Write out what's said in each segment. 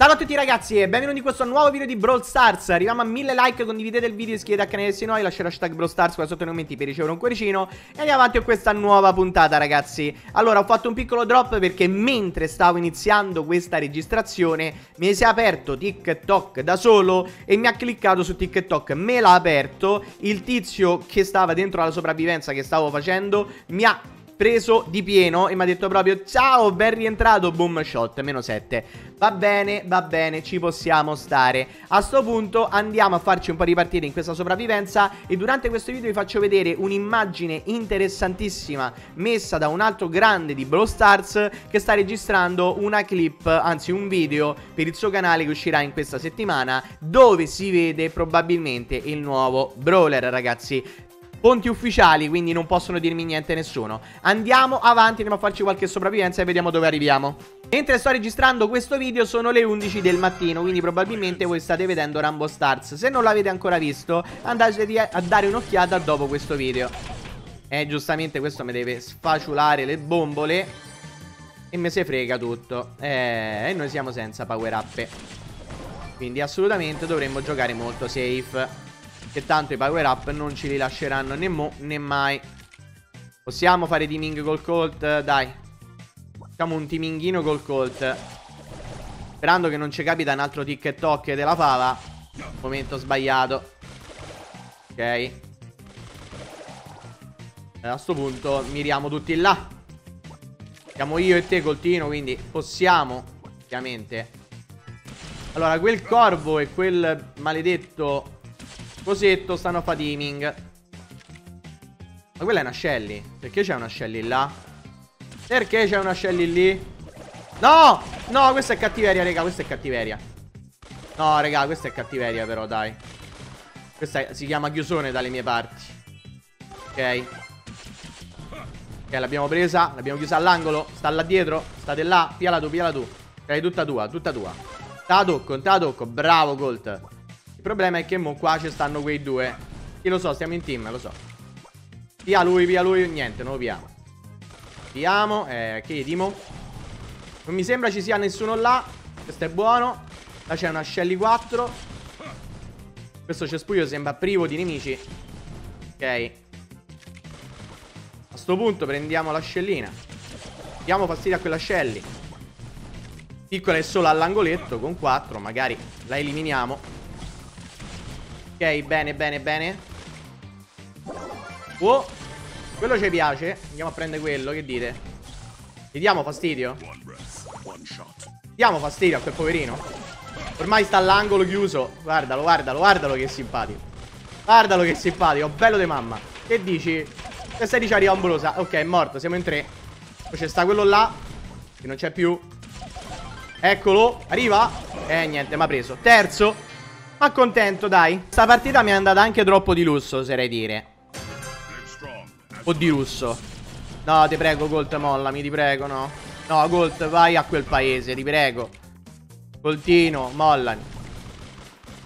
Ciao a tutti ragazzi e benvenuti in questo nuovo video di Brawl Stars. Arriviamo a 1000 like, condividete il video, iscrivetevi al canale se no e lasciate hashtag Brawl Stars qua sotto nei commenti per ricevere un cuoricino. E andiamo avanti con questa nuova puntata ragazzi. Allora ho fatto un piccolo drop perché mentre stavo iniziando questa registrazione Mi si è aperto TikTok da solo e mi ha cliccato su TikTok. Me l'ha aperto, il tizio che stava dentro alla sopravvivenza che stavo facendo mi ha preso di pieno e mi ha detto proprio ciao ben rientrato boom shot meno 7 va bene va bene ci possiamo stare. A sto punto andiamo a farci un po' di partite in questa sopravvivenza e durante questo video vi faccio vedere un'immagine interessantissima messa da un altro grande di Brawl Stars che sta registrando una clip anzi un video per il suo canale che uscirà in questa settimana dove si vede probabilmente il nuovo brawler ragazzi Ponti ufficiali, quindi non possono dirmi niente nessuno. Andiamo avanti, andiamo a farci qualche sopravvivenza e vediamo dove arriviamo. Mentre sto registrando questo video sono le 11 del mattino, quindi probabilmente voi state vedendo Rambo Stars. Se non l'avete ancora visto, andate a dare un'occhiata dopo questo video. Eh, giustamente questo mi deve sfaciulare le bombole e me se frega tutto. Eh, e noi siamo senza power up. Quindi assolutamente dovremmo giocare molto safe. Che tanto i power up non ci rilasceranno né mo né mai. Possiamo fare teaming col Colt? Dai. Facciamo un teaminghino col Colt. Sperando che non ci capita un altro TikTok della fava. Momento sbagliato. Ok. E A sto punto miriamo tutti là. Siamo io e te Coltino Quindi possiamo Ovviamente. Allora quel corvo e quel maledetto Cosetto stanno a fa teaming Ma quella è una Shelly. Perché c'è una Shelly là? Perché c'è una Shelly lì? No! No, questa è cattiveria, raga Questa è cattiveria. No, raga, questa è cattiveria però, dai. Questa è, si chiama chiusone dalle mie parti. Ok. Ok, l'abbiamo presa L'abbiamo chiusa all'angolo. Sta là dietro State là Piala tu, piala tu. Ok, tutta tua, tutta tua. Te la tocco, te la tocco. Bravo, Colt il problema è che mo qua ci stanno quei due. Io lo so, stiamo in team, lo so. Via lui, via lui, niente, non lo piamo Piamo, eh, che Timo Non mi sembra ci sia nessuno là. Questo è buono. Là c'è una Shelly 4 Questo cespuglio sembra privo di nemici. Ok. A sto punto prendiamo la scellina Diamo fastidio a quella Shelly Piccola è solo all'angoletto Con 4 magari la eliminiamo Ok, bene, bene, bene. Oh, quello ci piace. Andiamo a prendere quello, che dite? Gli diamo fastidio? Diamo fastidio a quel poverino. Ormai sta all'angolo chiuso. Guardalo, guardalo, guardalo che simpatico. Guardalo che simpatico, bello di mamma. Che dici? Che stai dicendo riambolosa? Ok, è morto, siamo in tre. Poi c'è sta quello là, che non c'è più. Eccolo, arriva. Eh, niente, mi ha preso. Terzo. Ma contento, dai. Sta partita mi è andata anche troppo di lusso, oserei dire. O di lusso. No, ti prego, Gold, mollami, ti prego, no. No, Gold, vai a quel paese, ti prego. Coltino, mollami.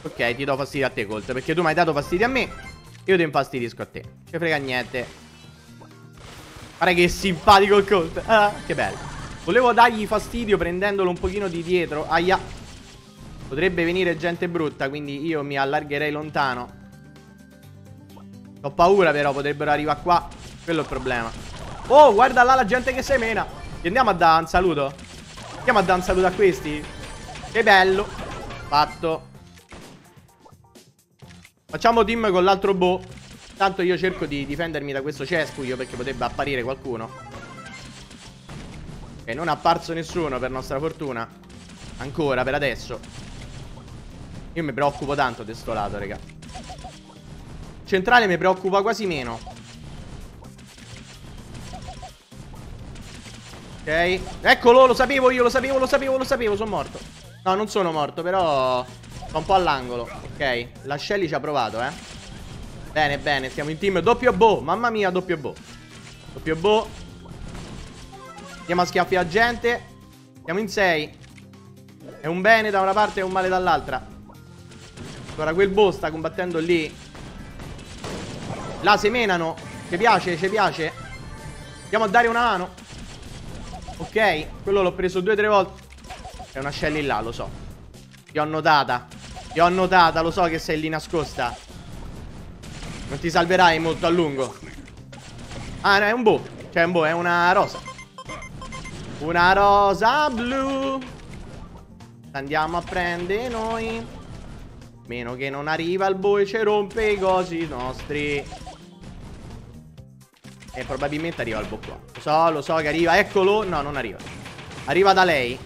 Ok, ti do fastidio a te, Colt, perché tu mi hai dato fastidio a me. Io ti infastidisco a te. Ci frega niente. Guarda che simpatico il Colt. Ah, che bello. Volevo dargli fastidio prendendolo un pochino di dietro. Aia. Potrebbe venire gente brutta, quindi io mi allargherei lontano. Ho paura però, potrebbero arrivare qua. Quello è il problema. Oh, guarda là la gente che semena. Andiamo a dare un saluto. Andiamo a dare un saluto a questi. Che bello. Fatto. Facciamo team con l'altro boh. Tanto io cerco di difendermi da questo cespuglio perché potrebbe apparire qualcuno. E non è apparso nessuno per nostra fortuna. Ancora, per adesso. Io mi preoccupo tanto di sto lato, raga. Centrale mi preoccupa quasi meno. Ok. Eccolo, lo sapevo io, lo sapevo, lo sapevo, lo sapevo, sono morto. No, non sono morto, però... Sto un po' all'angolo. Ok. La Shelly ci ha provato, eh. Bene, bene, stiamo in team doppio bow. Mamma mia, doppio bow. Doppio bow. Andiamo a schiaffi la gente. Siamo in 6. È un bene da una parte e un male dall'altra. Ora quel boh sta combattendo lì La semenano Ci piace, ci piace Andiamo a dare una mano Ok, quello l'ho preso due o tre volte È una Shelly là, lo so Ti ho notata. Ti ho notata, lo so che sei lì nascosta. Non ti salverai molto a lungo. Ah, no, è un boh. Cioè, è un boh, è una rosa. Una rosa blu. Andiamo a prendere noi. Meno che non arriva il boh e ci rompe i cosi nostri. E probabilmente arriva il qua. Lo so, lo so che arriva. Eccolo. No, non arriva. Arriva da lei.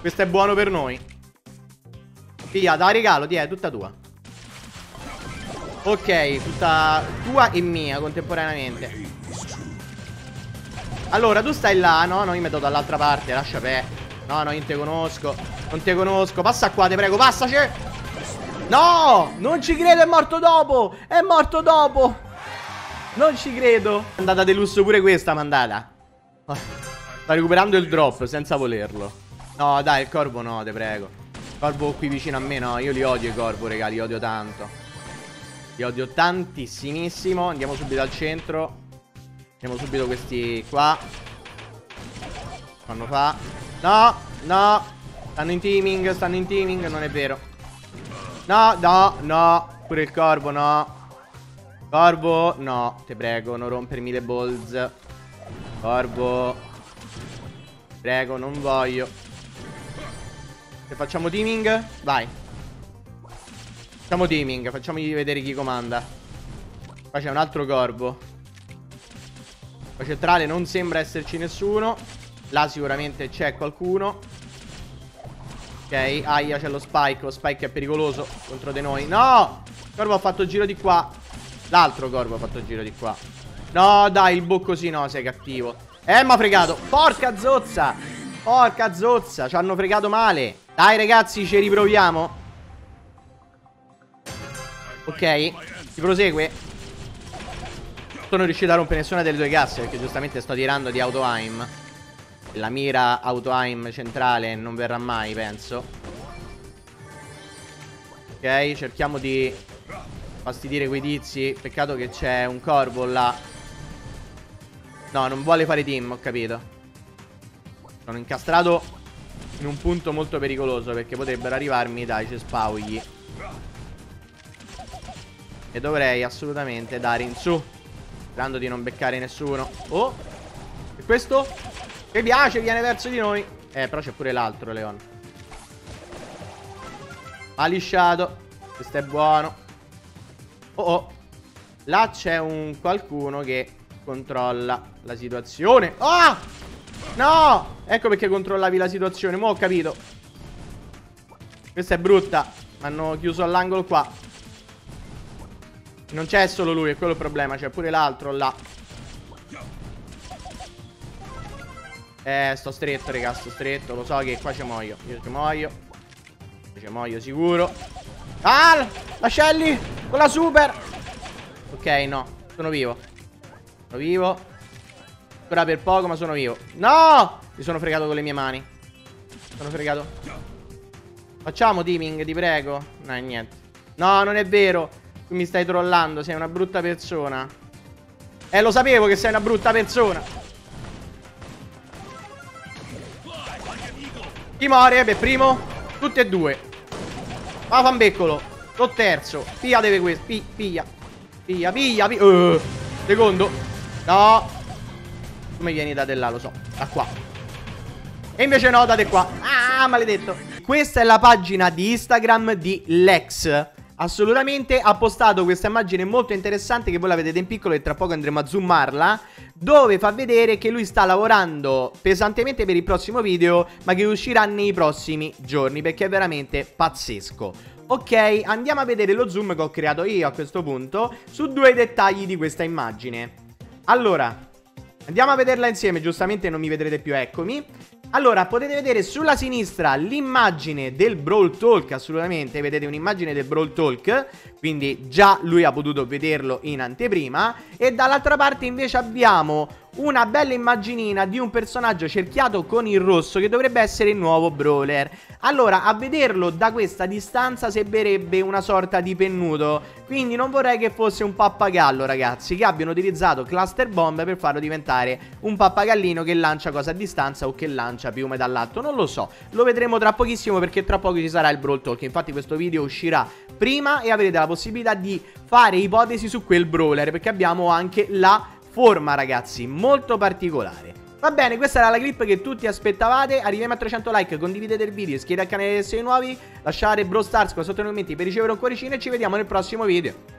Questo è buono per noi. Figlia, da regalo, ti è tutta tua. Ok, tutta tua e mia contemporaneamente. Allora, tu stai là, no? No, io metto dall'altra parte, lascia per. No, no, io te conosco. Non te conosco. Passa qua, te prego, passaci. No! Non ci credo, è morto dopo! È morto dopo! Non ci credo. Andata delusso pure questa mandata. Sta recuperando il drop senza volerlo. No, dai, il corvo no, te prego. Corvo qui vicino a me, no. Io li odio i corvo, raga, li odio tanto. Li odio tantissimissimo. Andiamo subito al centro. Andiamo subito questi qua. Fanno fa. No, no. Stanno in teaming, stanno in teaming, non è vero. No, no, no. Pure il corvo, no. Corvo, no, ti prego, non rompermi le balls. Corvo. Prego, non voglio. Se facciamo teaming, vai. Facciamo teaming, facciamogli vedere chi comanda. Qua c'è un altro corvo. Qua centrale non sembra esserci nessuno. Là sicuramente c'è qualcuno. Ok, aia c'è lo spike. Lo spike è pericoloso contro di noi. No! Corvo ha fatto giro di qua. L'altro corvo ha fatto giro di qua. No, dai, il bu così no, sei cattivo. Eh, ma fregato. Porca zozza. Porca zozza, ci hanno fregato male. Dai, ragazzi, ci riproviamo. Ok, si prosegue. Sono riuscito a rompere nessuna delle due casse perché giustamente sto tirando di auto-aim. La mira auto-aim centrale non verrà mai, penso. Ok, cerchiamo di fastidire quei tizi. Peccato che c'è un corvo là. No, non vuole fare team, ho capito. Sono incastrato in un punto molto pericoloso perché potrebbero arrivarmi dai cespaugli. E dovrei assolutamente dare in su. Sperando di non beccare nessuno. Oh! E questo? Che piace, viene verso di noi. Eh, però c'è pure l'altro, Leon. Ha lisciato. Questo è buono. Oh oh. Là c'è un qualcuno che controlla la situazione. Ah! No! Ecco perché controllavi la situazione. Mo' ho capito. Questa è brutta. Hanno chiuso all'angolo qua. Non c'è solo lui, è quello il problema. C'è pure l'altro là. Eh, sto stretto, raga, sto stretto. Lo so che qua ci muoio. Io ci muoio. Ci muoio sicuro. Ah! Lascelli! Con la super! Ok no. Sono vivo. Sono vivo. Ancora per poco ma sono vivo. No! Mi sono fregato con le mie mani. Sono fregato. Facciamo teaming ti prego? No niente. No non è vero. Mi stai trollando Sei una brutta persona. Eh lo sapevo che sei una brutta persona Chi muore per primo? Tutti e due Va fanbeccolo Sto terzo. Piglia deve questo. Pi piglia. Piglia, piglia, piglia. Uh. Secondo. No. Come vieni da là, lo so. Da qua. E invece no, date qua. Ah, maledetto. Questa è la pagina di Instagram di Lex. Assolutamente ha postato questa immagine molto interessante che voi la vedete in piccolo e tra poco andremo a zoomarla dove fa vedere che lui sta lavorando pesantemente per il prossimo video ma che uscirà nei prossimi giorni perché è veramente pazzesco. Ok, andiamo a vedere lo zoom che ho creato io a questo punto su due dettagli di questa immagine. Allora, andiamo a vederla insieme, giustamente non mi vedrete più, eccomi. Allora, potete vedere sulla sinistra l'immagine del Brawl Talk, assolutamente, vedete un'immagine del Brawl Talk, quindi già lui ha potuto vederlo in anteprima, e dall'altra parte invece abbiamo una bella immaginina di un personaggio cerchiato con il rosso che dovrebbe essere il nuovo brawler. Allora, a vederlo da questa distanza sembrerebbe una sorta di pennuto, quindi non vorrei che fosse un pappagallo, ragazzi, che abbiano utilizzato cluster bomb per farlo diventare un pappagallino che lancia cose a distanza o che lancia piume dall'alto, non lo so. Lo vedremo tra pochissimo perché tra poco ci sarà il Brawl Talk, infatti questo video uscirà prima e avrete la possibilità di fare ipotesi su quel brawler perché abbiamo anche la forma ragazzi molto particolare Va bene, questa era la clip che tutti aspettavate. Arriviamo a 300 like, condividete il video, iscrivetevi al canale se siete nuovi, lasciate Brawl Stars qua sotto nei commenti per ricevere un cuoricino e ci vediamo nel prossimo video.